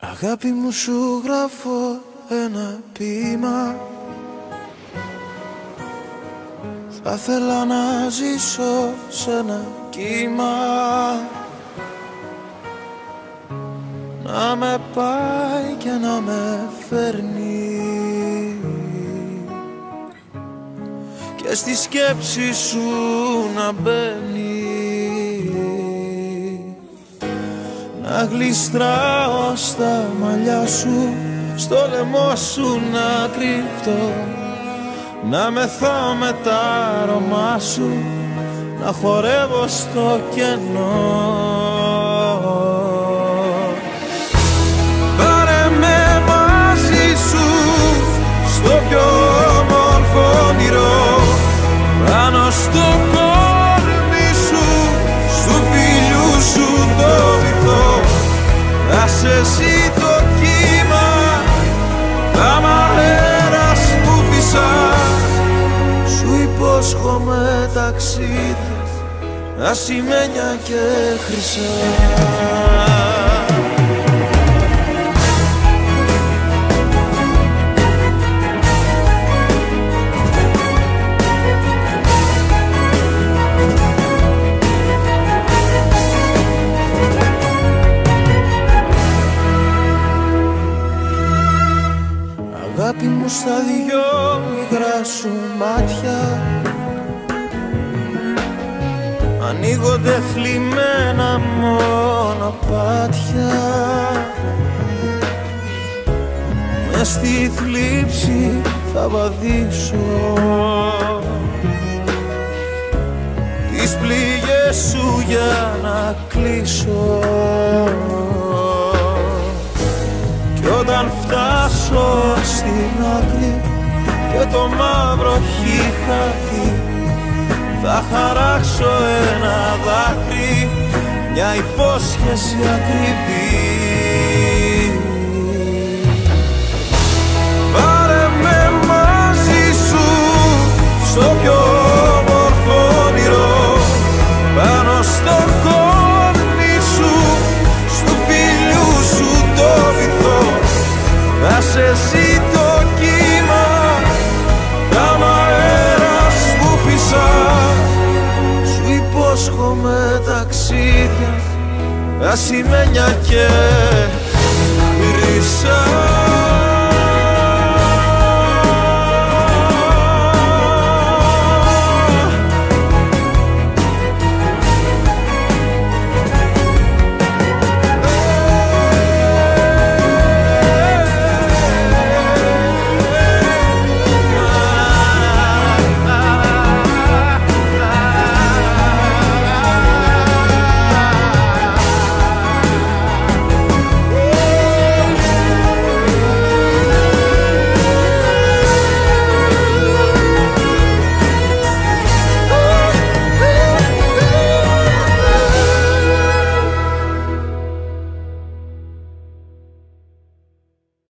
Αγάπη μου σου γράφω ένα ποίημα. Θα ήθελα να ζήσω σε ένα κύμα. Να με πάει και να με φέρνει. Και στη σκέψη σου να μπαίνει Να γλιστράω στα μαλλιά σου Στο λαιμό σου να κρύφτω Να μεθώ με τα αρώμα σου Να χορεύω στο κενό. Πάρε με μαζί σου Στο πιο όμορφο όνειρο. Πάνω στο κόρμι σου Στου φίλου σου το βυθό Θα σε εσύ το κύμα Θα μ' αέρας που φυσάς. Σου υπόσχομαι ταξίδι ασημένια και χρυσά Αγάπη μου στα δυο υγρά σου μάτια. Ανοίγονται θλιμμένα μονοπάτια Μες στη θλίψη θα βαδίσω. Τις πληγές σου για να κλείσω φτάσω στην άκρη και το μαύρο έχει χαθεί. Θα χαράξω ένα δάκρυ μια υπόσχεση ακριβή. Πάρε με μαζί σου στο πιο όμορφο όνειρο πάνω στο εσύ το κύμα θα μ' αέρας που φυσάς σου υπόσχομαι ταξίδια ασημένια και